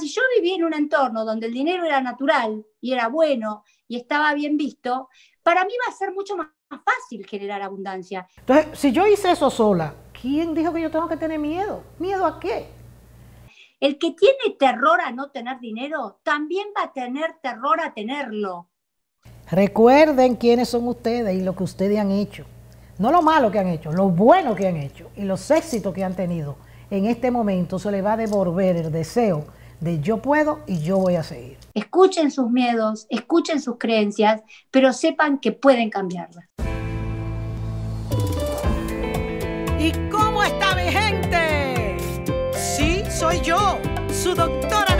si yo vivía en un entorno donde el dinero era natural y era bueno y estaba bien visto, para mí va a ser mucho más fácil generar abundancia. Entonces, si yo hice eso sola, ¿quién dijo que yo tengo que tener miedo? ¿Miedo a qué? El que tiene terror a no tener dinero, también va a tener terror a tenerlo. Recuerden quiénes son ustedes y lo que ustedes han hecho. No lo malo que han hecho, lo bueno que han hecho y los éxitos que han tenido. En este momento se le va a devolver el deseo de yo puedo y yo voy a seguir. Escuchen sus miedos, escuchen sus creencias, pero sepan que pueden cambiarlas. ¿Y cómo está mi gente? Sí, soy yo, su doctora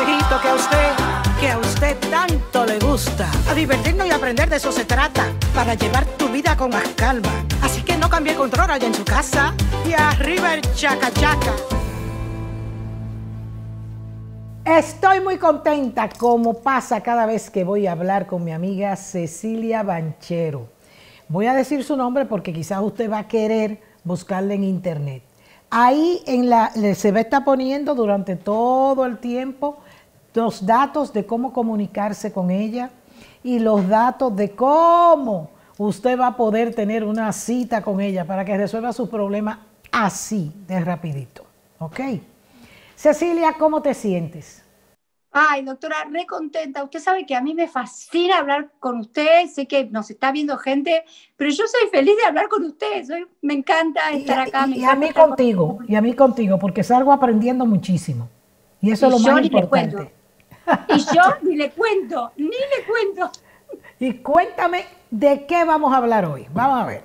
consejito que a usted, que a usted tanto le gusta. A divertirnos y aprender de eso se trata. Para llevar tu vida con más calma. Así que no cambie el control allá en su casa. Y arriba el chaca chaca. Estoy muy contenta como pasa cada vez que voy a hablar con mi amiga Cecilia Banchero. Voy a decir su nombre porque quizás usted va a querer buscarla en internet. Ahí en la, se va a estar poniendo durante todo el tiempo los datos de cómo comunicarse con ella y los datos de cómo usted va a poder tener una cita con ella para que resuelva sus problemas así, de rapidito. ¿Ok? Cecilia, ¿cómo te sientes? Ay, doctora, re contenta. Usted sabe que a mí me fascina hablar con usted. Sé que nos está viendo gente, pero yo soy feliz de hablar con usted. Soy, me encanta estar acá. Y, a mí contigo, y a mí contigo, porque salgo aprendiendo muchísimo. Y eso Y es lo yo más importante. Y yo ni le cuento, ni le cuento. Y cuéntame de qué vamos a hablar hoy. Vamos a ver.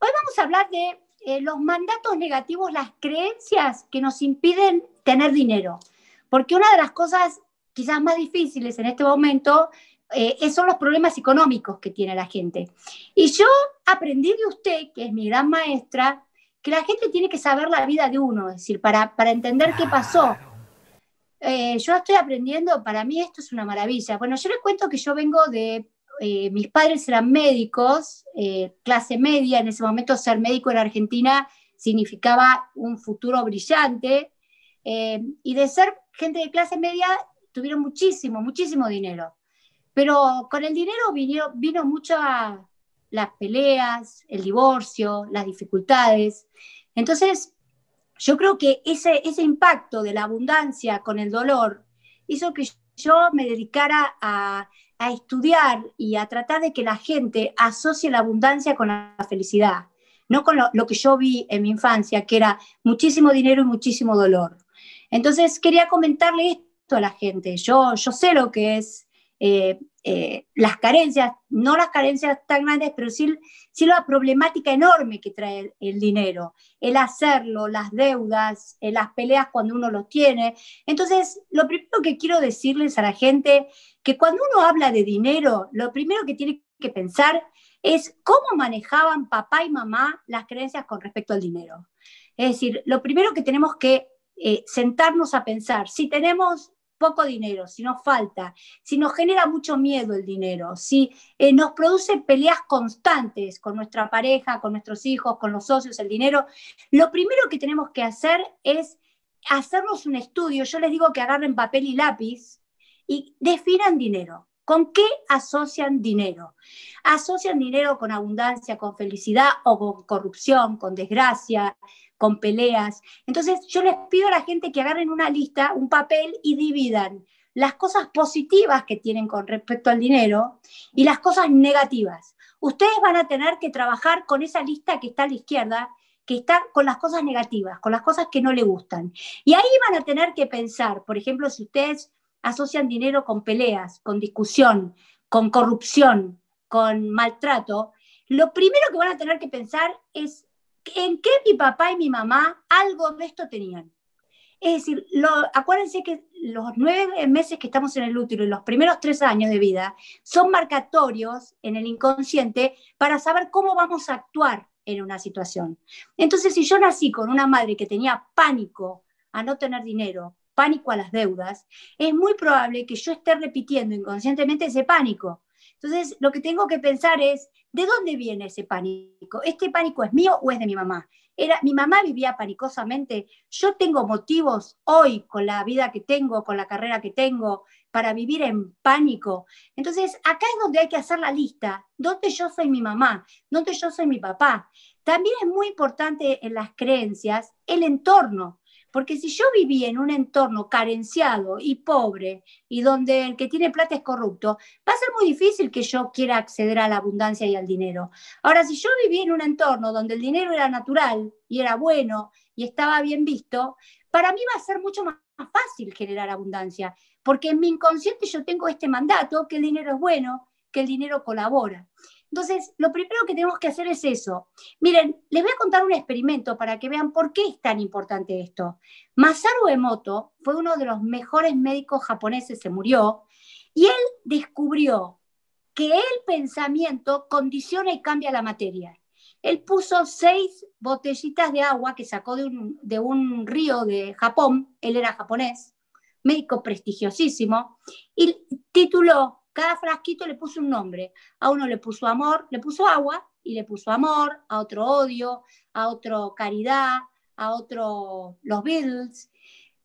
Hoy vamos a hablar de eh, los mandatos negativos, las creencias que nos impiden tener dinero. Porque una de las cosas quizás más difíciles en este momento eh, son los problemas económicos que tiene la gente. Y yo aprendí de usted, que es mi gran maestra, que la gente tiene que saber la vida de uno, es decir, para, para entender qué pasó. Eh, yo estoy aprendiendo, para mí esto es una maravilla. Bueno, yo les cuento que yo vengo de, eh, mis padres eran médicos, eh, clase media, en ese momento ser médico en Argentina significaba un futuro brillante, y de ser gente de clase media tuvieron muchísimo, muchísimo dinero. Pero con el dinero vino, vino muchas las peleas, el divorcio, las dificultades. Entonces, yo creo que ese, ese impacto de la abundancia con el dolor hizo que yo me dedicara a, a estudiar y a tratar de que la gente asocie la abundancia con la felicidad, no con lo, que yo vi en mi infancia, que era muchísimo dinero y muchísimo dolor. Entonces, quería comentarle esto a la gente. Yo, yo sé lo que es eh, eh, las carencias, no las carencias tan grandes, pero sí, sí la problemática enorme que trae el, dinero, el hacerlo, las deudas, eh, las peleas cuando uno los tiene. Entonces, lo primero que quiero decirles a la gente, que cuando uno habla de dinero, lo primero que tiene que pensar es cómo manejaban papá y mamá las creencias con respecto al dinero. Es decir, lo primero que tenemos que eh, sentarnos a pensar, si tenemos poco dinero, si nos falta, si nos genera mucho miedo el dinero, si eh, nos produce peleas constantes con nuestra pareja, con nuestros hijos, con los socios, el dinero, lo primero que tenemos que hacer es hacernos un estudio. Yo les digo que agarren papel y lápiz y definan dinero. ¿Con qué asocian dinero? Asocian dinero con abundancia, con felicidad o con corrupción, con desgracia, con peleas. Entonces yo les pido a la gente que agarren una lista, un papel y dividan las cosas positivas que tienen con respecto al dinero y las cosas negativas. Ustedes van a tener que trabajar con esa lista que está a la izquierda, que está con las cosas negativas, con las cosas que no le gustan. Y ahí van a tener que pensar, por ejemplo, si ustedes asocian dinero con peleas, con discusión, con corrupción, con maltrato, lo primero que van a tener que pensar es en qué mi papá y mi mamá algo de esto tenían. Es decir, lo, acuérdense que los nueve meses que estamos en el útero y los primeros tres años de vida son marcatorios en el inconsciente para saber cómo vamos a actuar en una situación. Entonces, si yo nací con una madre que tenía pánico a no tener dinero, pánico a las deudas, es muy probable que yo esté repitiendo inconscientemente ese pánico. Entonces, lo que tengo que pensar es, ¿de dónde viene ese pánico? ¿Este pánico es mío o es de mi mamá? Era, mi mamá vivía panicosamente. Yo tengo motivos hoy, con la vida que tengo, con la carrera que tengo, para vivir en pánico. Entonces, acá es donde hay que hacer la lista. ¿Dónde yo soy mi mamá? ¿Dónde yo soy mi papá? También es muy importante en las creencias el entorno. Porque si yo viví en un entorno carenciado y pobre y donde el que tiene plata es corrupto, va a ser muy difícil que yo quiera acceder a la abundancia y al dinero. Ahora, si yo viví en un entorno donde el dinero era natural y era bueno y estaba bien visto, para mí va a ser mucho más fácil generar abundancia, porque en mi inconsciente yo tengo este mandato que el dinero es bueno, que el dinero colabora. Entonces, lo primero que tenemos que hacer es eso. Miren, les voy a contar un experimento para que vean por qué es tan importante esto. Masaru Emoto fue uno de los mejores médicos japoneses, se murió, y él descubrió que el pensamiento condiciona y cambia la materia. Él puso seis botellitas de agua que sacó de un, de un río de Japón, él era japonés, médico prestigiosísimo, y tituló cada frasquito le puso un nombre. A uno le puso amor, le puso agua y le puso amor, a otro odio, a otro caridad, a otro los Beatles.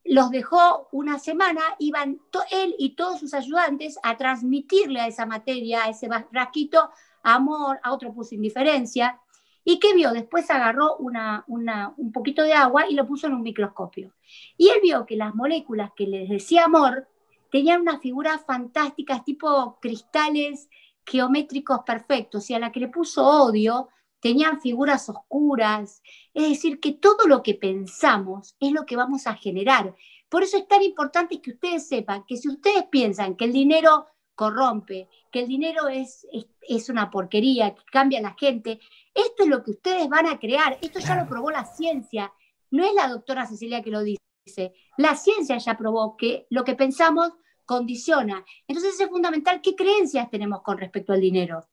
Los dejó una semana, iban él y todos sus ayudantes a transmitirle a esa materia, a ese frasquito, amor, a otro puso indiferencia. ¿Y qué vio? Después agarró una, un poquito de agua y lo puso en un microscopio. Y él vio que las moléculas que les decía amor tenían unas figuras fantásticas, tipo cristales geométricos perfectos, y a la que le puso odio, tenían figuras oscuras. Es decir, que todo lo que pensamos es lo que vamos a generar. Por eso es tan importante que ustedes sepan que si ustedes piensan que el dinero corrompe, que el dinero es, es, una porquería, que cambia a la gente, esto es lo que ustedes van a crear. Esto ya lo probó la ciencia. No es la doctora Cecilia que lo dice. La ciencia ya probó que lo que pensamos condiciona. Entonces es fundamental qué creencias tenemos con respecto al dinero.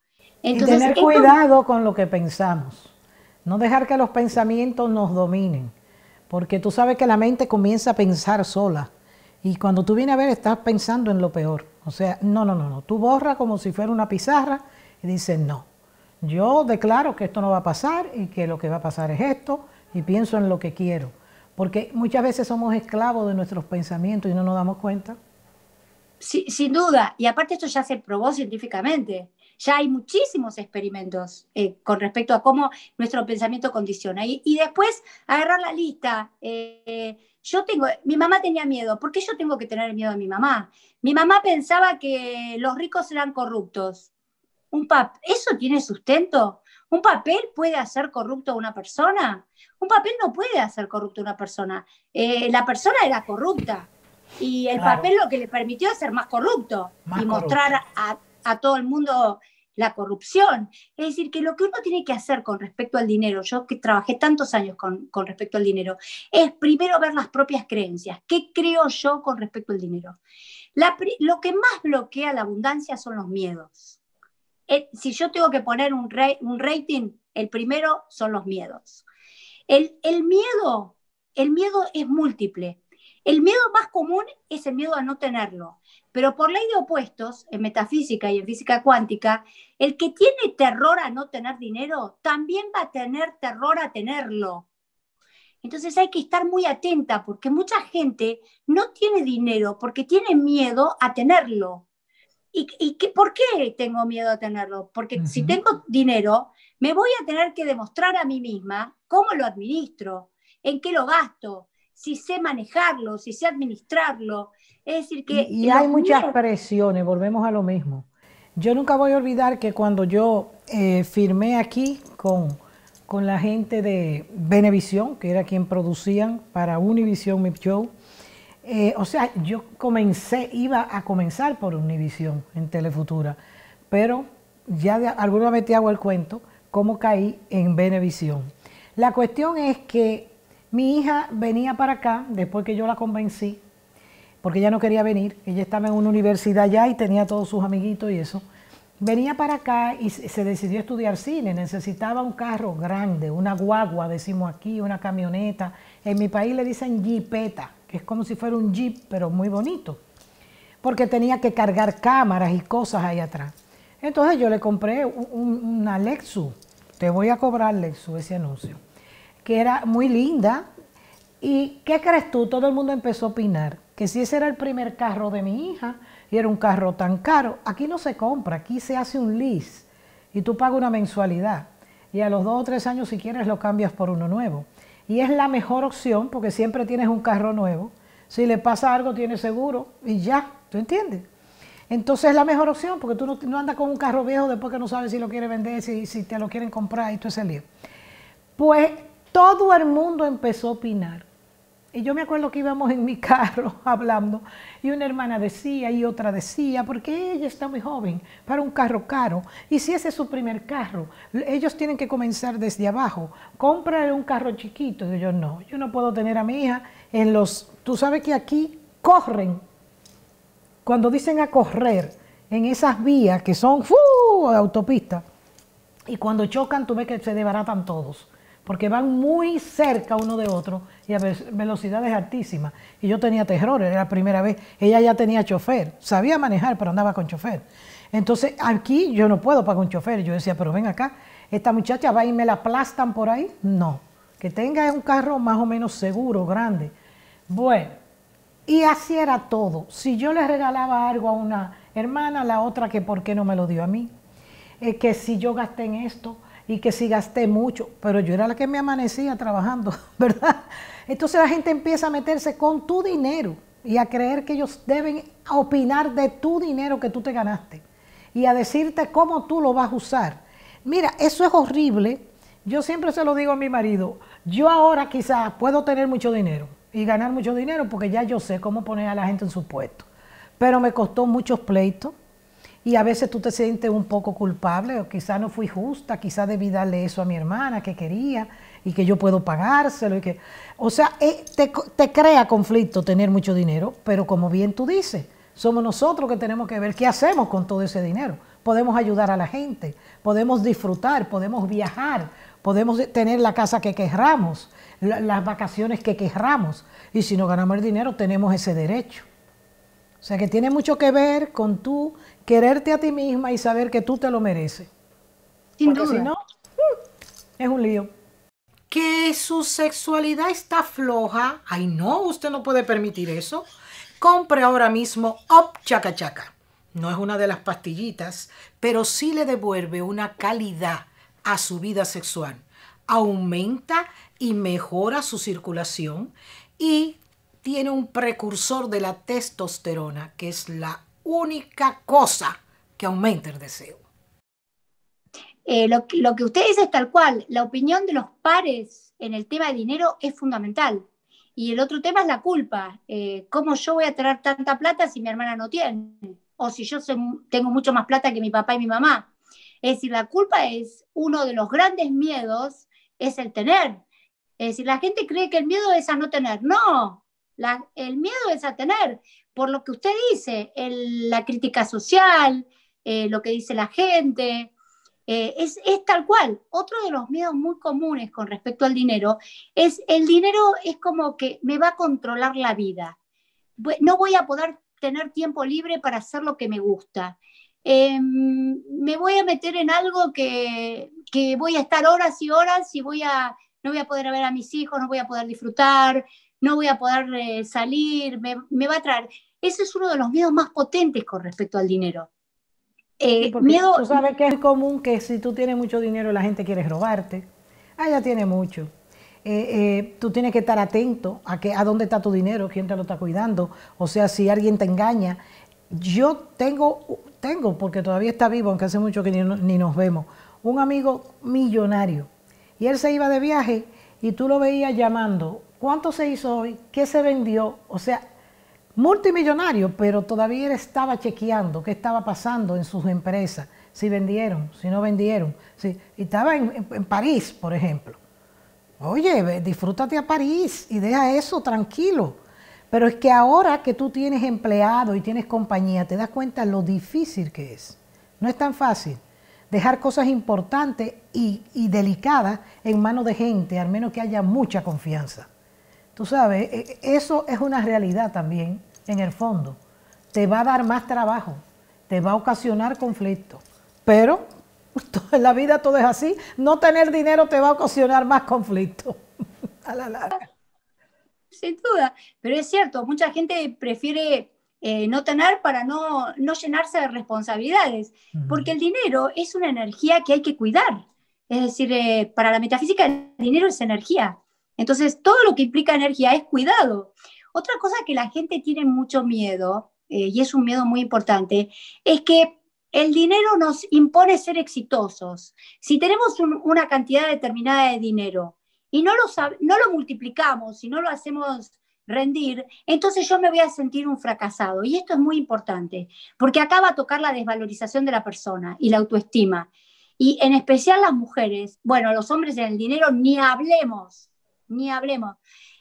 Entonces, y tener cuidado con lo que pensamos. No dejar que los pensamientos nos dominen. Porque tú sabes que la mente comienza a pensar sola. Y cuando tú vienes a ver, estás pensando en lo peor. O sea, no, no, no, no. Tú borras como si fuera una pizarra y dices, no. Yo declaro que esto no va a pasar y que lo que va a pasar es esto y pienso en lo que quiero. Porque muchas veces somos esclavos de nuestros pensamientos y no nos damos cuenta sin duda, y aparte esto ya se probó científicamente. Ya hay muchísimos experimentos eh, con respecto a cómo nuestro pensamiento condiciona. Y, después agarrar la lista. Eh, yo tengo, mi mamá tenía miedo. ¿Por qué yo tengo que tener miedo a mi mamá? Mi mamá pensaba que los ricos eran corruptos. Un pap ¿Eso tiene sustento? ¿Un papel puede hacer corrupto a una persona? Un papel no puede hacer corrupto a una persona. Eh, la persona era corrupta. Y el papel lo que le permitió es ser más corrupto y mostrar a, todo el mundo la corrupción. Es decir, que lo que uno tiene que hacer con respecto al dinero, yo que trabajé tantos años con, respecto al dinero, es primero ver las propias creencias. ¿Qué creo yo con respecto al dinero? lo que más bloquea la abundancia son los miedos. Eh, si yo tengo que poner un, un, rating, el primero son los miedos. El, el miedo, el miedo es múltiple. El miedo más común es el miedo a no tenerlo, pero por ley de opuestos, en metafísica y en física cuántica, el que tiene terror a no tener dinero también va a tener terror a tenerlo. Entonces hay que estar muy atenta porque mucha gente no tiene dinero porque tiene miedo a tenerlo. ¿Y, por qué tengo miedo a tenerlo? Porque si tengo dinero, me voy a tener que demostrar a mí misma cómo lo administro, en qué lo gasto, si sé manejarlo, si sé administrarlo. Es decir, que... Y, hay muchas presiones, volvemos a lo mismo. Yo nunca voy a olvidar que cuando yo eh, firmé aquí con, con la gente de Venevisión, que era quien producían para Univision Mi Show, eh, o sea, yo comencé, iba a comenzar por Univision en Telefutura, pero ya de, alguna vez te hago el cuento, cómo caí en Venevisión. La cuestión es que mi hija venía para acá después que yo la convencí, porque ella no quería venir, ella estaba en una universidad ya y tenía todos sus amiguitos y eso. Venía para acá y se decidió estudiar cine, necesitaba un carro grande, una guagua, decimos aquí, una camioneta. En mi país le dicen jipeta, que es como si fuera un jeep, pero muy bonito, porque tenía que cargar cámaras y cosas ahí atrás. Entonces yo le compré una Lexus, te voy a cobrar Lexus ese anuncio, era muy linda. ¿Y qué crees tú? Todo el mundo empezó a opinar que si ese era el primer carro de mi hija y era un carro tan caro, aquí no se compra, aquí se hace un lease y tú pagas una mensualidad y a los dos o tres años si quieres lo cambias por uno nuevo. Y es la mejor opción porque siempre tienes un carro nuevo. Si le pasa algo tienes seguro y ya, ¿tú entiendes? Entonces es la mejor opción porque tú no, andas con un carro viejo después que no sabes si lo quieres vender, si, si te lo quieren comprar y todo ese lío. Pues todo el mundo empezó a opinar. Y yo me acuerdo que íbamos en mi carro hablando y una hermana decía y otra decía, porque ella está muy joven para un carro caro. Y si ese es su primer carro, ellos tienen que comenzar desde abajo. Cómprale un carro chiquito. Y yo no, yo no puedo tener a mi hija en los... Tú sabes que aquí corren, cuando dicen a correr en esas vías que son autopistas, y cuando chocan tú ves que se desbaratan todos porque van muy cerca uno de otro y a velocidades altísimas. Y yo tenía terror, era la primera vez. Ella ya tenía chofer, sabía manejar, pero andaba con chofer. Entonces aquí yo no puedo pagar un chofer. Yo decía, pero ven acá, esta muchacha va y me la aplastan por ahí. No, que tenga un carro más o menos seguro, grande. Bueno, y así era todo. Si yo le regalaba algo a una hermana, la otra que por qué no me lo dio a mí. es que si yo gasté en esto, y que si gasté mucho, pero yo era la que me amanecía trabajando, ¿verdad? Entonces la gente empieza a meterse con tu dinero y a creer que ellos deben opinar de tu dinero que tú te ganaste y a decirte cómo tú lo vas a usar. Mira, eso es horrible. Yo siempre se lo digo a mi marido, yo ahora quizás puedo tener mucho dinero y ganar mucho dinero porque ya yo sé cómo poner a la gente en su puesto, pero me costó muchos pleitos, y a veces tú te sientes un poco culpable o quizá no fui justa, quizá debí darle eso a mi hermana que quería y que yo puedo pagárselo. Y que, o sea, eh, te, te crea conflicto tener mucho dinero, pero como bien tú dices, somos nosotros que tenemos que ver qué hacemos con todo ese dinero. Podemos ayudar a la gente, podemos disfrutar, podemos viajar, podemos tener la casa que querramos, las vacaciones que querramos. Y si no ganamos el dinero, tenemos ese derecho. O sea que tiene mucho que ver con tú quererte a ti misma y saber que tú te lo mereces. Sin Porque si no, uh, es un lío. Que su sexualidad está floja. Ay, no, usted no puede permitir eso. Compre ahora mismo Up Chaca Chaca. No es una de las pastillitas, pero sí le devuelve una calidad a su vida sexual. Aumenta y mejora su circulación y tiene un precursor de la testosterona, que es la única cosa que aumenta el deseo. Eh, lo, que usted dice es tal cual, la opinión de los pares en el tema de dinero es fundamental. Y el otro tema es la culpa. Eh, ¿Cómo yo voy a tener tanta plata si mi hermana no tiene? O si yo tengo mucho más plata que mi papá y mi mamá. Es decir, la culpa es uno de los grandes miedos, es el tener. Es decir, la gente cree que el miedo es a no tener. No, el miedo es a tener, por lo que usted dice, la crítica social, eh, lo que dice la gente, eh, es, tal cual. Otro de los miedos muy comunes con respecto al dinero es el dinero es como que me va a controlar la vida. No voy a poder tener tiempo libre para hacer lo que me gusta. Em, me voy a meter en algo que, que, voy a estar horas y horas y voy a, no voy a poder ver a mis hijos, no voy a poder disfrutar, no voy a poder eh, salir, me, va a traer. Ese es uno de los miedos más potentes con respecto al dinero. Eh, miedo... Tú sabes que es común que si tú tienes mucho dinero la gente quiere robarte. Ah, ya tiene mucho. Eh, tú tienes que estar atento a, que, a dónde está tu dinero, quién te lo está cuidando. O sea, si alguien te engaña. Yo tengo, tengo porque todavía está vivo, aunque hace mucho que ni, ni nos vemos, un amigo millonario. Y él se iba de viaje y tú lo veías llamando ¿Cuánto se hizo hoy? ¿Qué se vendió? O sea, multimillonario, pero todavía estaba chequeando qué estaba pasando en sus empresas, si vendieron, si no vendieron. Si, y estaba en, París, por ejemplo. Oye, disfrútate a París y deja eso tranquilo. Pero es que ahora que tú tienes empleado y tienes compañía, te das cuenta lo difícil que es. No es tan fácil dejar cosas importantes y delicadas en manos de gente, al menos que haya mucha confianza. Tú sabes, e- e- eso es una realidad también, en el fondo. Te va a dar más trabajo, te va a ocasionar conflicto, pero en la vida todo es así. No tener dinero te va a ocasionar más conflicto. A la larga. Sin duda, pero es cierto, mucha gente prefiere eh, no tener para no, no llenarse de responsabilidades, porque el dinero es una energía que hay que cuidar. Es decir, eh, para la metafísica el dinero es energía. Entonces, todo lo que implica energía es cuidado. Otra cosa que la gente tiene mucho miedo, eh, y es un miedo muy importante, es que el dinero nos impone ser exitosos. Si tenemos un- una cantidad determinada de dinero y no lo, no lo multiplicamos y no lo hacemos rendir, entonces yo me voy a sentir un fracasado. Y esto es muy importante, porque acá va a tocar la desvalorización de la persona y la autoestima. Y en especial las mujeres, bueno, los hombres en el dinero ni hablemos, ni hablemos.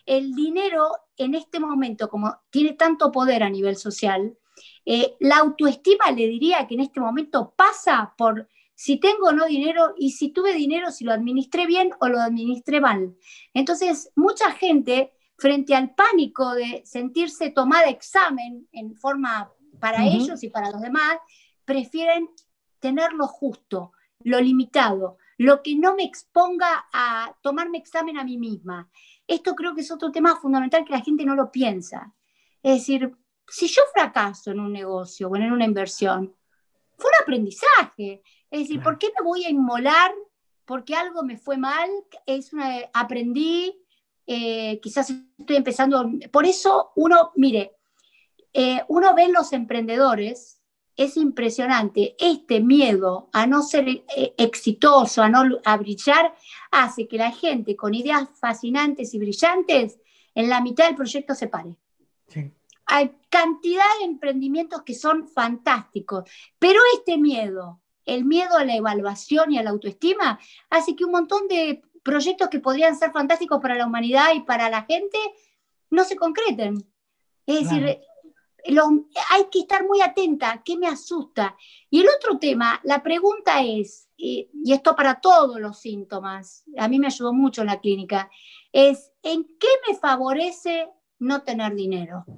El dinero en este momento, como tiene tanto poder a nivel social, eh, la autoestima le diría que en este momento pasa por si tengo o no dinero y si tuve dinero, si lo administré bien o lo administré mal. Entonces, mucha gente, frente al pánico de sentirse tomada examen en forma para ellos y para los demás, prefieren tener lo justo, lo limitado, lo que no me exponga a tomarme examen a mí misma. Esto creo que es otro tema fundamental que la gente no lo piensa. Es decir, si yo fracaso en un negocio o en una inversión, fue un aprendizaje. Es decir. ¿por qué me voy a inmolar porque algo me fue mal? Es una, aprendí, eh, quizás estoy empezando. Por eso uno, mire, eh, uno ve los emprendedores, es impresionante, este miedo a no ser eh, exitoso, a no a brillar, hace que la gente con ideas fascinantes y brillantes en la mitad del proyecto se pare Sí. hay cantidad de emprendimientos que son fantásticos, pero este miedo, el miedo a la evaluación y a la autoestima, hace que un montón de proyectos que podrían ser fantásticos para la humanidad y para la gente no se concreten. Es Claro. decir, lo- hay que estar muy atenta, ¿qué me asusta? Y el otro tema, la pregunta es, y, y esto para todos los síntomas, a mí me ayudó mucho en la clínica, es ¿en qué me favorece no tener dinero?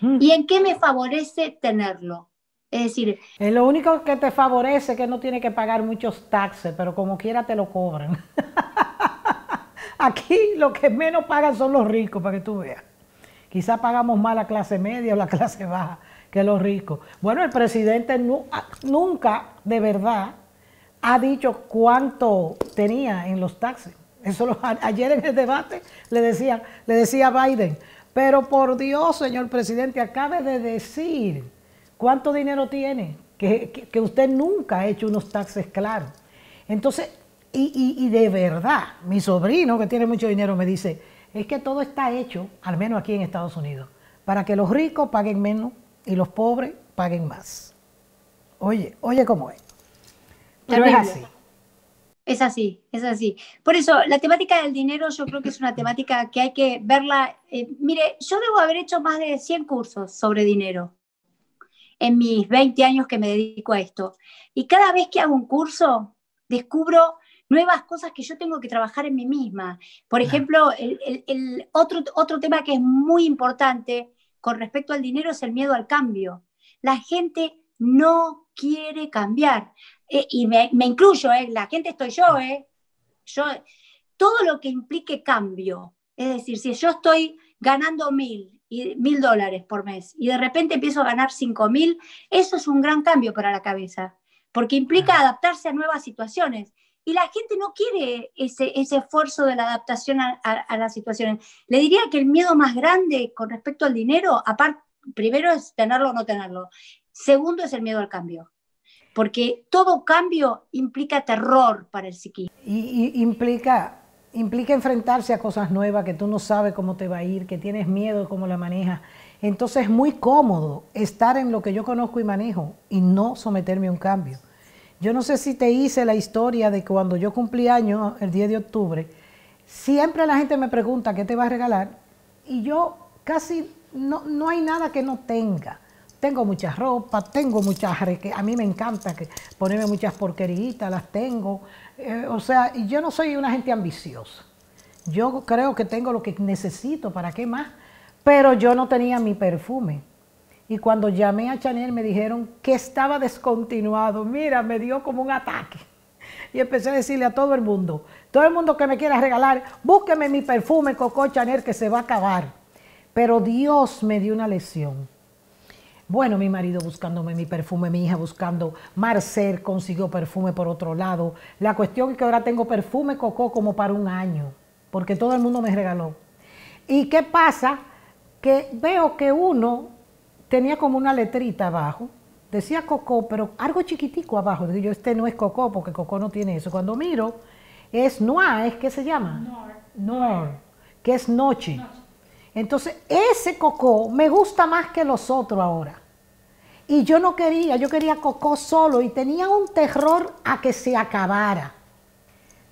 Mm. ¿Y en qué me favorece tenerlo? Es decir, Es lo único que te favorece es que no tienes que pagar muchos taxes, pero como quiera te lo cobran. Aquí lo que menos pagan son los ricos, para que tú veas. Quizás pagamos más la clase media o la clase baja que los ricos. Bueno, el presidente nunca de verdad ha dicho cuánto tenía en los taxes. Eso ayer en el debate le decían, le decía Biden, pero por Dios, señor presidente, acabe de decir cuánto dinero tiene, que, que- que usted nunca ha hecho unos taxes claros. Entonces, y, y- y de verdad, mi sobrino que tiene mucho dinero me dice, es que todo está hecho, al menos aquí en Estados Unidos, para que los ricos paguen menos y los pobres paguen más. Oye, oye cómo es. Pero es así. es así, es así. Por eso, la temática del dinero yo creo que es una temática que hay que verla. eh, mire, yo debo haber hecho más de 100 cursos sobre dinero en mis 20 años que me dedico a esto. Y cada vez que hago un curso, descubro nuevas cosas que yo tengo que trabajar en mí misma. Por Claro. ejemplo, el, el- el otro, otro tema que es muy importante con respecto al dinero es el miedo al cambio. La gente no quiere cambiar. Eh, y me, me incluyo, eh, la gente estoy yo, eh. yo, todo lo que implique cambio. Es decir, si yo estoy ganando mil, y- mil dólares por mes y de repente empiezo a ganar cinco mil, eso es un gran cambio para la cabeza, porque implica adaptarse a nuevas situaciones. Y la gente no quiere ese, ese esfuerzo de la adaptación a, a- a las situaciones. Le diría que el miedo más grande con respecto al dinero, aparte, primero es tenerlo o no tenerlo. Segundo es el miedo al cambio. Porque todo cambio implica terror para el psiquismo. Y, y implica, implica enfrentarse a cosas nuevas que tú no sabes cómo te va a ir, que tienes miedo de cómo la manejas. Entonces es muy cómodo estar en lo que yo conozco y manejo y no someterme a un cambio. Yo no sé si te hice la historia de cuando yo cumplí años, el 10 de octubre, siempre la gente me pregunta qué te va a regalar y yo casi no, no hay nada que no tenga. Tengo mucha ropa, tengo muchas, que a mí me encanta que ponerme muchas porqueritas, las tengo. Eh, o sea, yo no soy una gente ambiciosa. Yo creo que tengo lo que necesito, ¿para qué más? Pero yo no tenía mi perfume. Y cuando llamé a Chanel me dijeron que estaba descontinuado. Mira, me dio como un ataque. Y empecé a decirle a todo el mundo, todo el mundo que me quiera regalar, búsqueme mi perfume Coco Chanel que se va a acabar. Pero Dios me dio una lección. Bueno, mi marido buscándome mi perfume, mi hija buscando, Marcel consiguió perfume por otro lado. La cuestión es que ahora tengo perfume Coco como para un año, porque todo el mundo me regaló. ¿Y qué pasa? Que veo que uno tenía como una letrita abajo, decía Coco, pero algo chiquitico abajo. Digo yo, este no es Coco, porque Coco no tiene eso. Cuando miro, es Noir, ¿es que se llama? Noir. Noir, que es noche. Entonces, ese Coco me gusta más que los otros ahora. Y yo no quería, yo quería Coco solo y tenía un terror a que se acabara.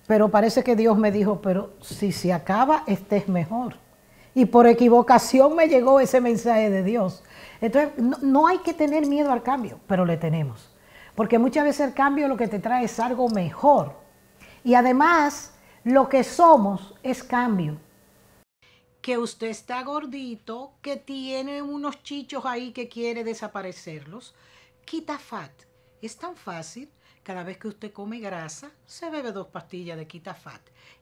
Pero parece que Dios me dijo, pero si se acaba, este es mejor. Y por equivocación me llegó ese mensaje de Dios. Entonces, no, no, hay que tener miedo al cambio, pero le tenemos. Porque muchas veces el cambio lo que te trae es algo mejor. Y además, lo que somos es cambio. Que usted está gordito, que tiene unos chichos ahí que quiere desaparecerlos. Quita fat. Es tan fácil. Cada vez que usted come grasa, se bebe dos pastillas de quita fat.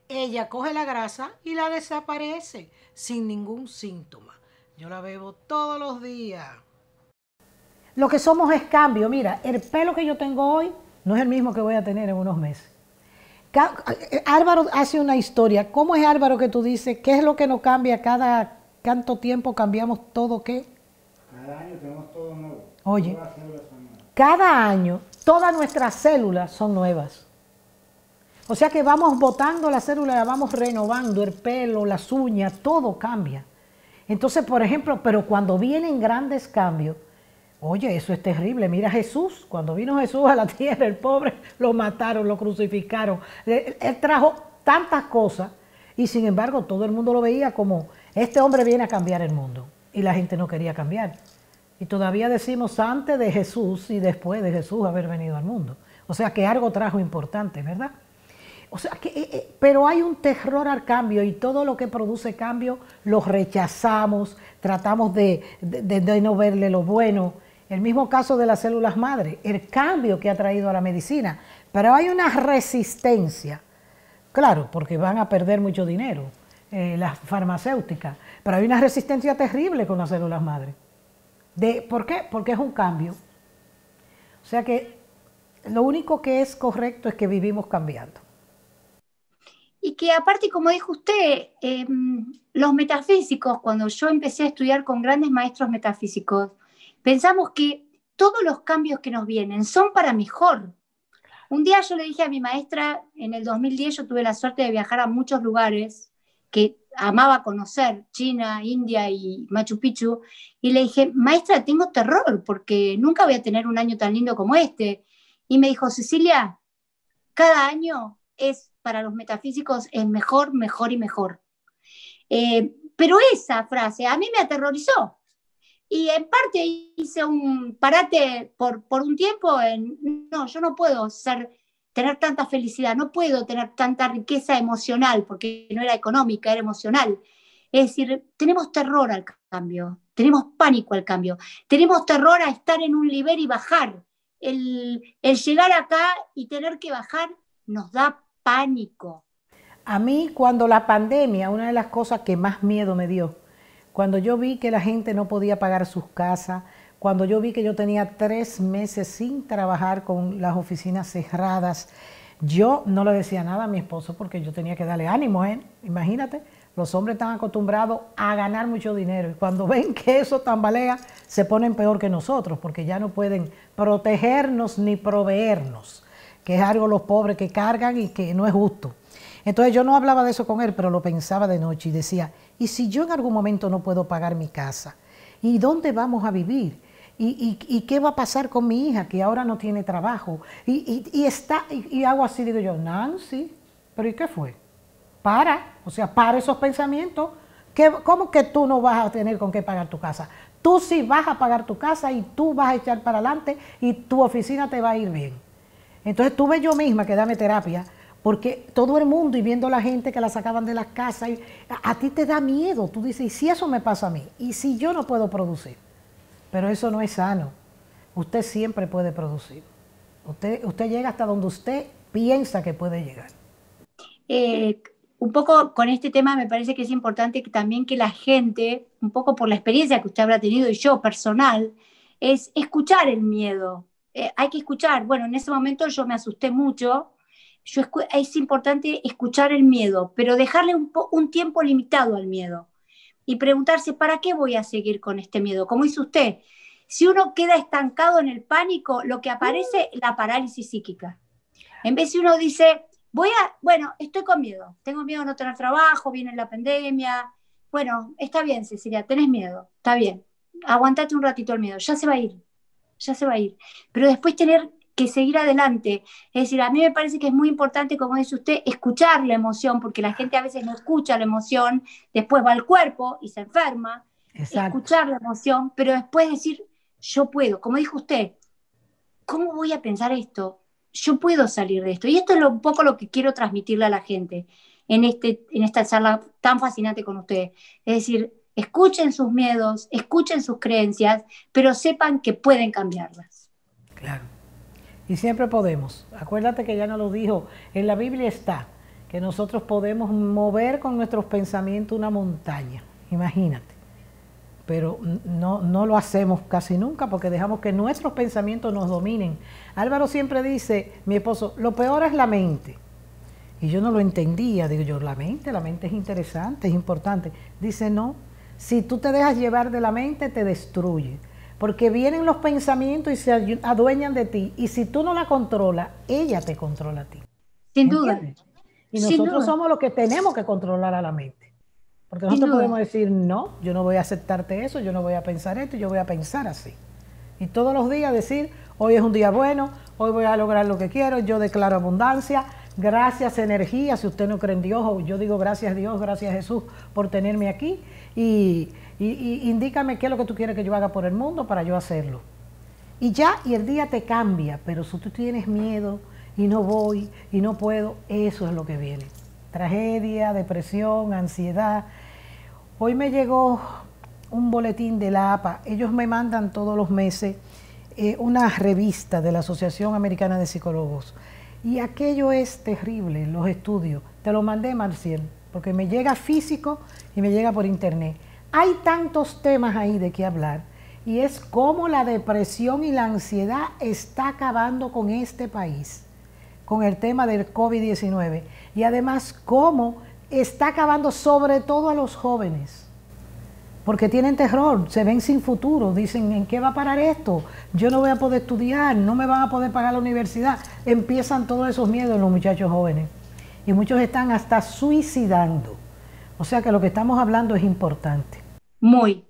Ella coge la grasa y la desaparece sin ningún síntoma. Yo la bebo todos los días. Lo que somos es cambio. Mira, el pelo que yo tengo hoy no es el mismo que voy a tener en unos meses. Álvaro hace una historia. ¿Cómo es Álvaro que tú dices? ¿Qué es lo que nos cambia cada cuánto tiempo cambiamos todo qué? Cada año tenemos todo nuevo. Oye, cada año todas nuestras células son nuevas. O sea que vamos botando las células, la vamos renovando, el pelo, las uñas, todo cambia. Entonces, por ejemplo, pero cuando vienen grandes cambios, oye, eso es terrible. Mira Jesús, cuando vino Jesús a la tierra, el pobre lo mataron, lo crucificaron. Él, él trajo tantas cosas y sin embargo todo el mundo lo veía como, este hombre viene a cambiar el mundo. Y la gente no quería cambiar. Y todavía decimos antes de Jesús y después de Jesús haber venido al mundo. O sea que algo trajo importante, ¿verdad? O sea, que, eh, eh, pero hay un terror al cambio y todo lo que produce cambio lo rechazamos, tratamos de, de, no verle lo bueno. El mismo caso de las células madre, el cambio que ha traído a la medicina. Pero hay una resistencia, claro, porque van a perder mucho dinero eh, las farmacéuticas, pero hay una resistencia terrible con las células madre. De, ¿Por qué? Porque es un cambio. O sea que lo único que es correcto es que vivimos cambiando. Y que aparte, como dijo usted, eh, los metafísicos, cuando yo empecé a estudiar con grandes maestros metafísicos, pensamos que todos los cambios que nos vienen son para mejor. Un día yo le dije a mi maestra, en el 2010 yo tuve la suerte de viajar a muchos lugares que amaba conocer, China, India y Machu Picchu, y le dije, maestra, tengo terror porque nunca voy a tener un año tan lindo como este. Y me dijo, Cecilia, cada año es para los metafísicos es mejor, mejor y mejor. Eh, pero esa frase a mí me aterrorizó. Y en parte hice un parate por, por un tiempo en, no, yo no puedo ser, tener tanta felicidad, no puedo tener tanta riqueza emocional, porque no era económica, era emocional. Es decir, tenemos terror al cambio, tenemos pánico al cambio, tenemos terror a estar en un nivel y bajar. El, el llegar acá y tener que bajar nos da pánico. A mí cuando la pandemia, una de las cosas que más miedo me dio, cuando yo vi que la gente no podía pagar sus casas, cuando yo vi que yo tenía tres meses sin trabajar con las oficinas cerradas, yo no le decía nada a mi esposo porque yo tenía que darle ánimo él. Imagínate, los hombres están acostumbrados a ganar mucho dinero y cuando ven que eso tambalea, se ponen peor que nosotros porque ya no pueden protegernos ni proveernos que es algo los pobres que cargan y que no es justo. Entonces yo no hablaba de eso con él, pero lo pensaba de noche y decía, ¿y si yo en algún momento no puedo pagar mi casa? ¿Y dónde vamos a vivir? ¿Y, y, qué va a pasar con mi hija que ahora no tiene trabajo? Y, y está, y, hago así, digo yo, Nancy, ¿pero y qué fue? Para, o sea, para esos pensamientos. ¿Qué, ¿Cómo que tú no vas a tener con qué pagar tu casa? Tú sí vas a pagar tu casa y tú vas a echar para adelante y tu oficina te va a ir bien. Entonces tuve yo misma que darme terapia, porque todo el mundo y viendo la gente que la sacaban de la casa, y a, ti te da miedo, tú dices, ¿y si eso me pasa a mí? ¿Y si yo no puedo producir? Pero eso no es sano. Usted siempre puede producir. Usted, usted llega hasta donde usted piensa que puede llegar. Eh, un poco con este tema me parece que es importante también que la gente, un poco por la experiencia que usted habrá tenido y yo personal, es escuchar el miedo. Eh, hay que escuchar. Bueno, en ese momento yo me asusté mucho. Yo es importante escuchar el miedo, pero dejarle un, un tiempo limitado al miedo y preguntarse, ¿para qué voy a seguir con este miedo? Como dice usted, si uno queda estancado en el pánico, lo que aparece es la parálisis psíquica. En vez si uno dice, voy a, bueno, estoy con miedo, tengo miedo de no tener trabajo, viene la pandemia, bueno, está bien, Cecilia, tenés miedo, está bien, aguantate un ratito el miedo, ya se va a ir, ya se va a ir. Pero después tener que seguir adelante. Es decir, a mí me parece que es muy importante, como dice usted, escuchar la emoción, porque la gente a veces no escucha la emoción, después va al cuerpo y se enferma, Exacto. escuchar la emoción, pero después decir, yo puedo, como dijo usted, ¿cómo voy a pensar esto? Yo puedo salir de esto. Y esto es lo- un poco lo que quiero transmitirle a la gente en, este, en esta charla tan fascinante con ustedes. Es decir, escuchen sus miedos, escuchen sus creencias, pero sepan que pueden cambiarlas. Claro. Y siempre podemos. Acuérdate que ya nos lo dijo, en la Biblia está que nosotros podemos mover con nuestros pensamientos una montaña. Imagínate. Pero no, no lo hacemos casi nunca porque dejamos que nuestros pensamientos nos dominen. Álvaro siempre dice, mi esposo, lo peor es la mente. Y yo no lo entendía. Digo yo, la mente, la mente es interesante, es importante. Dice, no, si tú te dejas llevar de la mente, te destruye. Porque vienen los pensamientos y se adueñan de ti. Y si tú no la controlas, ella te controla a ti. Sin duda. Y nosotros somos los que tenemos que controlar a la mente. Porque nosotros podemos decir, no, yo no voy a aceptarte eso, yo no voy a pensar esto, yo voy a pensar así. Y todos los días decir, hoy es un día bueno, hoy voy a lograr lo que quiero, yo declaro abundancia, gracias energía, si usted no cree en Dios, o yo digo gracias Dios, gracias Jesús por tenerme aquí, y, y- indícame qué es lo que tú quieres que yo haga por el mundo para yo hacerlo. Y ya, y el día te cambia, pero si tú tienes miedo y no voy y no puedo, eso es lo que viene. Tragedia, depresión, ansiedad. Hoy me llegó un boletín de la APA. Ellos me mandan todos los meses eh, una revista de la Asociación Americana de Psicólogos. Y aquello es terrible, los estudios. Te lo mandé, Marcial, porque me llega físico y me llega por internet. Hay tantos temas ahí de qué hablar. Y es cómo la depresión y la ansiedad está acabando con este país, con el tema del COVID-19. Y además cómo está acabando sobre todo a los jóvenes porque tienen terror, se ven sin futuro, dicen, ¿en qué va a parar esto? Yo no voy a poder estudiar, no me van a poder pagar la universidad. Empiezan todos esos miedos en los muchachos jóvenes. Y muchos están hasta suicidando. O sea que lo que estamos hablando es importante. Muy,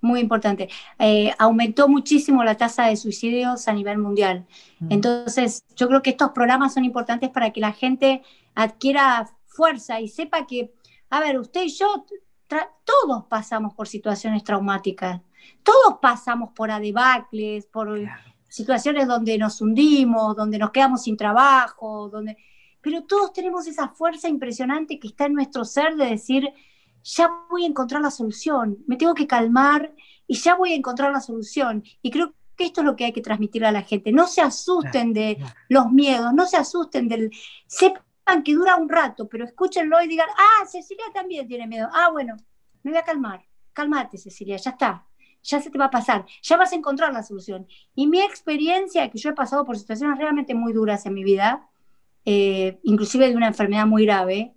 muy importante. Eh, aumentó muchísimo la tasa de suicidios a nivel mundial. Entonces, yo creo que estos programas son importantes para que la gente adquiera fuerza y sepa que, a ver, usted y yo, todos pasamos por situaciones traumáticas, todos pasamos por adebacles, por situaciones donde nos hundimos, donde nos quedamos sin trabajo, donde... pero todos tenemos esa fuerza impresionante que está en nuestro ser de decir, ya voy a encontrar la solución, me tengo que calmar y ya voy a encontrar la solución. Y creo que esto es lo que hay que transmitirle a la gente. No se asusten de los miedos, no se asusten del... Sepan que dura un rato, pero escúchenlo y digan, ah, Cecilia también tiene miedo. Ah, bueno, me voy a calmar. Cálmate, Cecilia, ya está. Ya se te va a pasar. Ya vas a encontrar la solución. Y mi experiencia, que yo he pasado por situaciones realmente muy duras en mi vida, eh, inclusive de una enfermedad muy grave,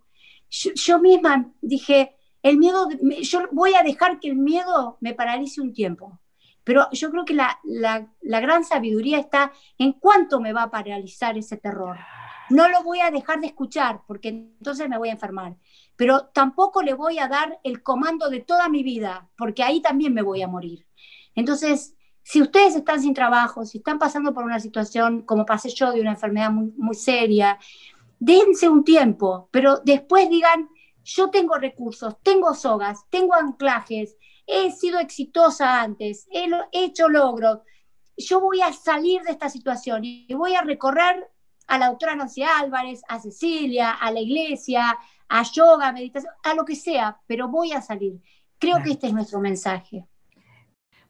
yo, yo misma dije, el miedo, yo voy a dejar que el miedo me paralice un tiempo. Pero yo creo que la, la- la gran sabiduría está en cuánto me va a paralizar ese terror. No lo voy a dejar de escuchar, porque entonces me voy a enfermar. Pero tampoco le voy a dar el comando de toda mi vida, porque ahí también me voy a morir. Entonces, si ustedes están sin trabajo, si están pasando por una situación como pasé yo de una enfermedad muy, muy seria, dense un tiempo, pero después digan, yo tengo recursos, tengo sogas, tengo anclajes, he sido exitosa antes, he, hecho logros, yo voy a salir de esta situación y voy a recorrer a la doctora Nancy Álvarez, a Cecilia, a la iglesia, a yoga, meditación, a lo que sea, pero voy a salir. Creo que este es nuestro mensaje.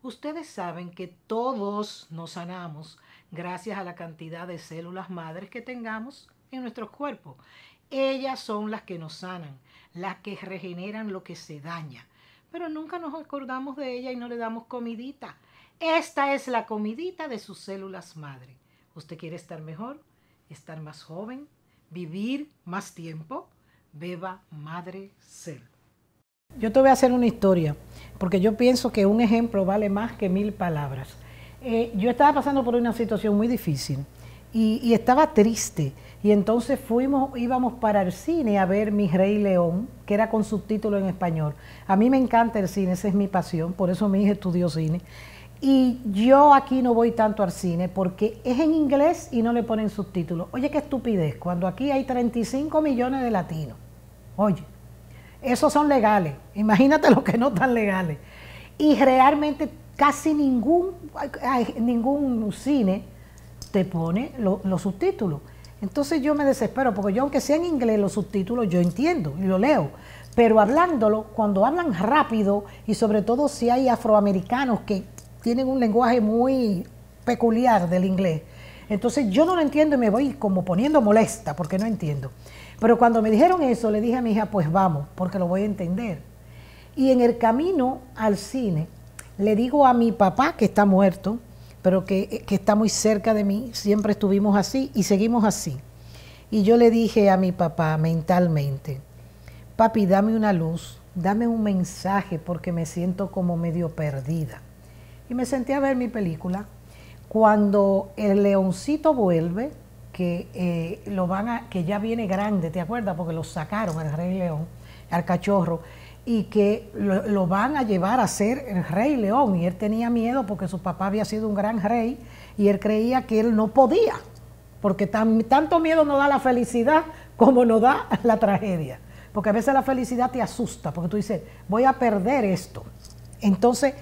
Ustedes saben que todos nos sanamos gracias a la cantidad de células madres que tengamos en nuestros cuerpos. Ellas son las que nos sanan, las que regeneran lo que se daña. Pero nunca nos acordamos de ella y no le damos comidita. Esta es la comidita de sus células madre. ¿Usted quiere estar mejor? ¿Estar más joven? ¿Vivir más tiempo? Beba Madre Cel. Yo te voy a hacer una historia, porque yo pienso que un ejemplo vale más que mil palabras. Eh, yo estaba pasando por una situación muy difícil y, estaba triste. Y entonces fuimos, íbamos para el cine a ver Mi Rey León, que era con subtítulo en español. A mí me encanta el cine, esa es mi pasión, por eso mi hija estudió cine. Y yo aquí no voy tanto al cine porque es en inglés y no le ponen subtítulos. Oye, qué estupidez, cuando aquí hay 35 millones de latinos. Oye, esos son legales. Imagínate los que no están legales. Y realmente casi ningún, ningún cine te pone los subtítulos. Entonces yo me desespero, porque yo aunque sea en inglés los subtítulos, yo entiendo y lo leo. Pero hablándolo, cuando hablan rápido y sobre todo si hay afroamericanos que tienen un lenguaje muy peculiar del inglés, entonces yo no lo entiendo y me voy como poniendo molesta porque no entiendo. Pero cuando me dijeron eso, le dije a mi hija, pues vamos, porque lo voy a entender. Y en el camino al cine, le digo a mi papá, que está muerto, pero que, que, está muy cerca de mí, siempre estuvimos así y seguimos así. Y yo le dije a mi papá mentalmente, papi, dame una luz, dame un mensaje porque me siento como medio perdida. Y me senté a ver mi película. Cuando el leoncito vuelve, que eh, lo van a, que ya viene grande, ¿te acuerdas? Porque lo sacaron el Rey León, al cachorro, y que lo, van a llevar a ser el Rey León. Y él tenía miedo porque su papá había sido un gran rey y él creía que él no podía, porque tanto miedo no da la felicidad como no da la tragedia. Porque a veces la felicidad te asusta, porque tú dices, voy a perder esto. Entonces,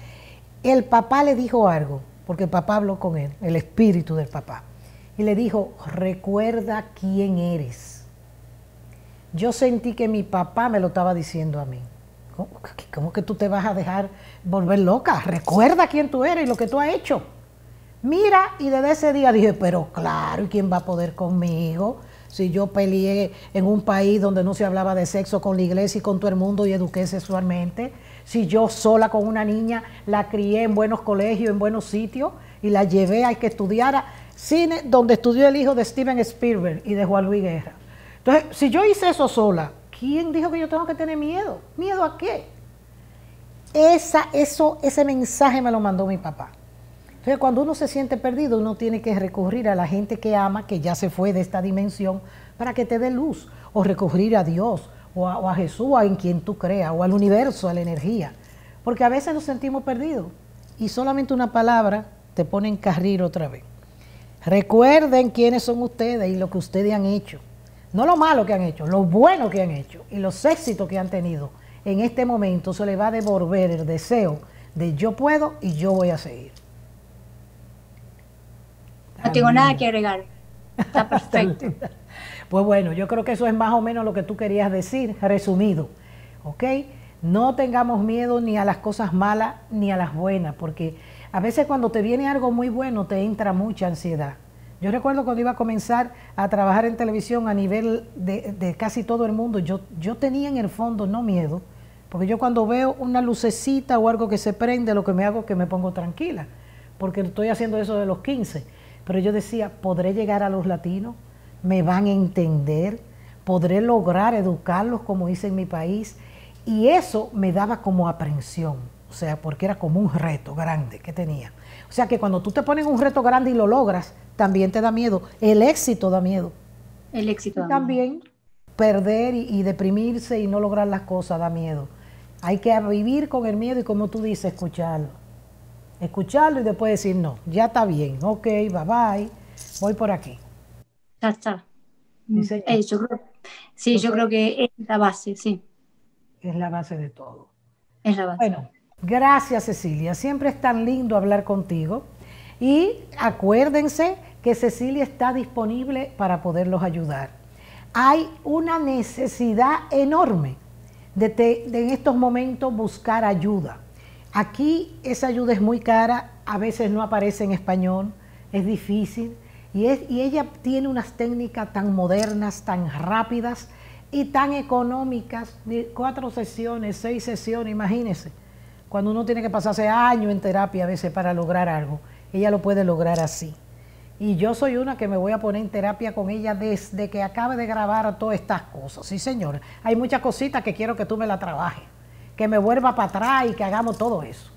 el papá le dijo algo, porque el papá habló con él, el espíritu del papá y le dijo, recuerda quién eres. Yo sentí que mi papá me lo estaba diciendo a mí. ¿Cómo, que tú te vas a dejar volver loca? Recuerda quién tú eres y lo que tú has hecho. Mira, y desde ese día dije, pero claro, ¿y quién va a poder conmigo? Si yo peleé en un país donde no se hablaba de sexo con la iglesia y con todo el mundo y eduqué sexualmente, si yo sola con una niña la crié en buenos colegios, en buenos sitios y la llevé a que estudiara, cine donde estudió el hijo de Steven Spielberg y de Juan Luis Guerra. Entonces, si yo hice eso sola, ¿quién dijo que yo tengo que tener miedo? ¿Miedo a qué? Esa, eso, ese mensaje me lo mandó mi papá. Entonces, cuando uno se siente perdido, uno tiene que recurrir a la gente que ama, que ya se fue de esta dimensión, para que te dé luz, o recurrir a Dios, o a, Jesús, a en quien tú creas, o al universo, a la energía. Porque a veces nos sentimos perdidos y solamente una palabra te pone en carril otra vez. Recuerden quiénes son ustedes y lo que ustedes han hecho. No lo malo que han hecho, lo bueno que han hecho y los éxitos que han tenido. En este momento se les va a devolver el deseo de yo puedo y yo voy a seguir. No tengo nada que agregar. Está perfecto. pues bueno, yo creo que eso es más o menos lo que tú querías decir, resumido. ¿Ok? No tengamos miedo ni a las cosas malas ni a las buenas, porque a veces cuando te viene algo muy bueno te entra mucha ansiedad. Yo recuerdo cuando iba a comenzar a trabajar en televisión a nivel de, casi todo el mundo, yo, yo tenía en el fondo no miedo, porque yo cuando veo una lucecita o algo que se prende, lo que me hago es que me pongo tranquila, porque estoy haciendo eso de los 15. Pero yo decía, ¿podré llegar a los latinos? ¿Me van a entender? ¿Podré lograr educarlos como hice en mi país? Y eso me daba como aprensión o sea, porque era como un reto grande que tenía. O sea que cuando tú te pones un reto grande y lo logras, también te da miedo. El éxito da miedo. El éxito. Y también perder y, deprimirse y no lograr las cosas da miedo. Hay que vivir con el miedo y como tú dices, escucharlo. Escucharlo y después decir, no, ya está bien, ok, bye bye, voy por aquí. Ya está. Eh, sí, yo creo que es la base, sí. Es la base de todo. Es la base. Bueno, Gracias Cecilia, siempre es tan lindo hablar contigo. Y acuérdense que Cecilia está disponible para poderlos ayudar. Hay una necesidad enorme de, en estos momentos buscar ayuda. Aquí esa ayuda es muy cara, a veces no aparece en español, es difícil. Y, es- y ella tiene unas técnicas tan modernas, tan rápidas y tan económicas. Cuatro sesiones, seis sesiones, imagínense. Cuando uno tiene que pasarse años en terapia a veces para lograr algo, ella lo puede lograr así. Y yo soy una que me voy a poner en terapia con ella desde que acabe de grabar todas estas cosas. Sí, señora. Hay muchas cositas que quiero que tú me la trabajes, que me vuelva para atrás y que hagamos todo eso.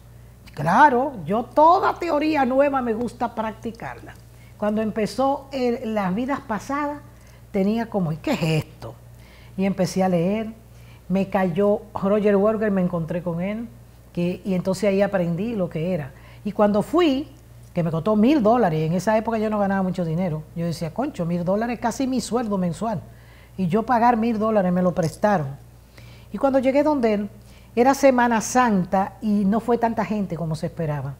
Claro, yo toda teoría nueva me gusta practicarla. Cuando empezó el- las vidas pasadas, tenía como, ¿y qué es esto? Y empecé a leer, me cayó Roger Werger, me encontré con él, y entonces ahí aprendí lo que era. Y cuando fui, que me costó mil dólares, en esa época yo no ganaba mucho dinero, yo decía, concho, mil dólares es casi mi sueldo mensual. Y yo pagar mil dólares me lo prestaron. Y cuando llegué donde él, era Semana Santa y no fue tanta gente como se esperaba.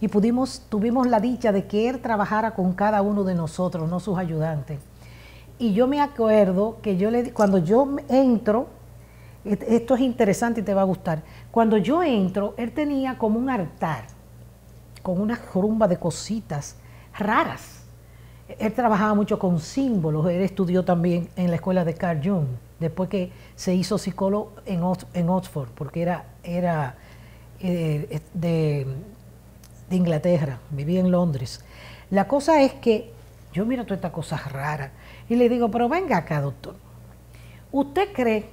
Y pudimos, tuvimos la dicha de que él trabajara con cada uno de nosotros, no sus ayudantes. Y yo me acuerdo que yo le, cuando yo entro, esto es interesante y te va a gustar. Cuando yo entro, él tenía como un altar con una rumba de cositas raras. Él trabajaba mucho con símbolos, él estudió también en la escuela de Carl Jung, después que se hizo psicólogo en, Ox- en Oxford, porque era, eh, de, Inglaterra, vivía en Londres. La cosa es que yo miro todas estas cosas raras y le digo, pero venga acá, doctor. ¿Usted cree?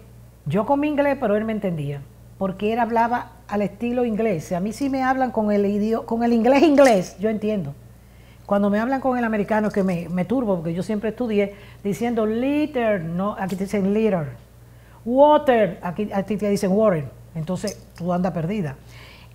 Yo con inglés, pero él me entendía, porque él hablaba al estilo inglés. A mí sí me hablan con el, con el inglés inglés, yo entiendo. Cuando me hablan con el americano, que me, turbo, porque yo siempre estudié, diciendo liter, no, aquí te dicen liter. Water, aquí a ti te dicen water. Entonces tú andas perdida.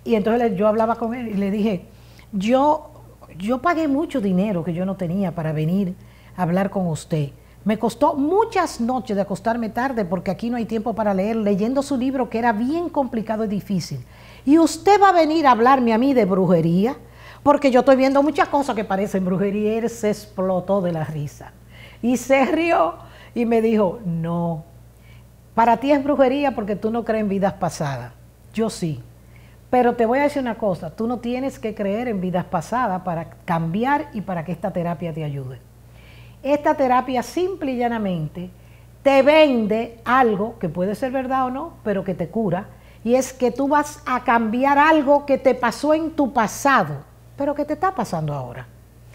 Y entonces yo hablaba con él y le dije, yo, yo pagué mucho dinero que yo no tenía para venir a hablar con usted. Me costó muchas noches de acostarme tarde porque aquí no hay tiempo para leer, leyendo su libro que era bien complicado y difícil. Y usted va a venir a hablarme a mí de brujería, porque yo estoy viendo muchas cosas que parecen brujería. Y él se explotó de la risa. Y se rió y me dijo, no, para ti es brujería porque tú no crees en vidas pasadas. Yo sí. Pero te voy a decir una cosa, tú no tienes que creer en vidas pasadas para cambiar y para que esta terapia te ayude. Esta terapia simple y llanamente te vende algo que puede ser verdad o no, pero que te cura. Y es que tú vas a cambiar algo que te pasó en tu pasado, pero que te está pasando ahora.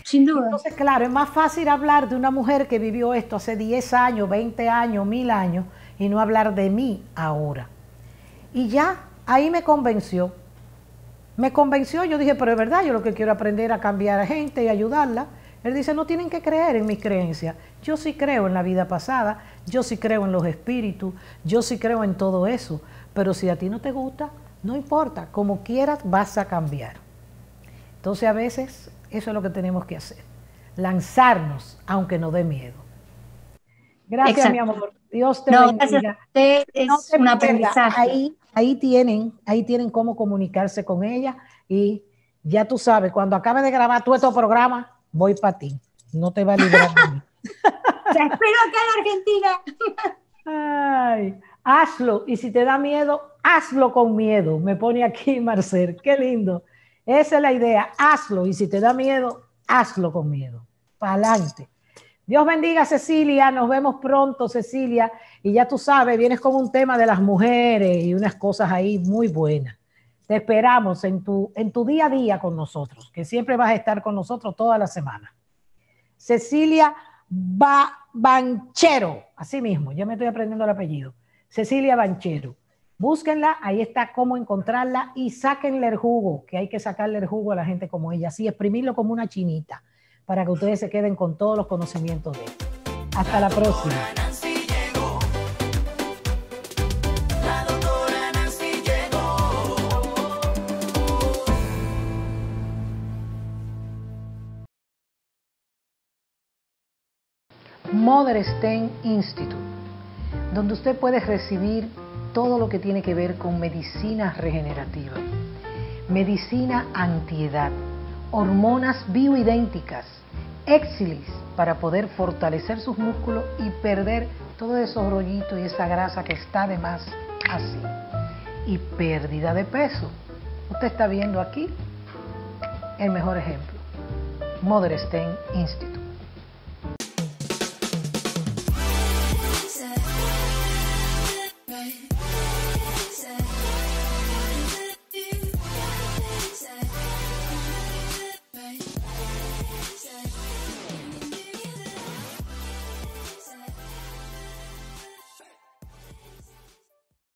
Sin duda. Entonces, claro, es más fácil hablar de una mujer que vivió esto hace 10 años, 20 años, 1000 años, y no hablar de mí ahora. Y ya, ahí me convenció. Me convenció, yo dije, pero es verdad, yo lo que quiero aprender a cambiar a gente y ayudarla. Él dice, no tienen que creer en mis creencias. Yo sí creo en la vida pasada, yo sí creo en los espíritus, yo sí creo en todo eso. Pero si a ti no te gusta, no importa, como quieras vas a cambiar. Entonces a veces eso es lo que tenemos que hacer, lanzarnos aunque nos dé miedo. Gracias, Exacto. mi amor. Dios te No, bendiga. gracias a usted, es No un aprendizaje. Ahí, ahí tienen, ahí tienen cómo comunicarse con ella y ya tú sabes, cuando acabe de grabar todo estos programas, voy para ti. No te va a librar de mí. Te espero acá en Argentina. Ay, hazlo. Y si te da miedo, hazlo con miedo. Me pone aquí Marcel. Qué lindo. Esa es la idea. Hazlo. Y si te da miedo, hazlo con miedo. Para adelante. Dios bendiga a Cecilia. Nos vemos pronto, Cecilia. Y ya tú sabes, vienes con un tema de las mujeres y unas cosas ahí muy buenas. Te esperamos en tu, en tu día a día con nosotros, que siempre vas a estar con nosotros toda la semana. Cecilia ba Banchero, así mismo, ya me estoy aprendiendo el apellido. Cecilia Banchero. Búsquenla, ahí está cómo encontrarla y sáquenle el jugo, que hay que sacarle el jugo a la gente como ella, así exprimirlo como una chinita, para que ustedes se queden con todos los conocimientos de él. Hasta la próxima. Mother Stein Institute, donde usted puede recibir todo lo que tiene que ver con medicina regenerativa, medicina antiedad, hormonas bioidénticas, Exilis para poder fortalecer sus músculos y perder todos esos rollitos y esa grasa que está de más así. Y pérdida de peso. Usted está viendo aquí el mejor ejemplo. Mother Stein Institute.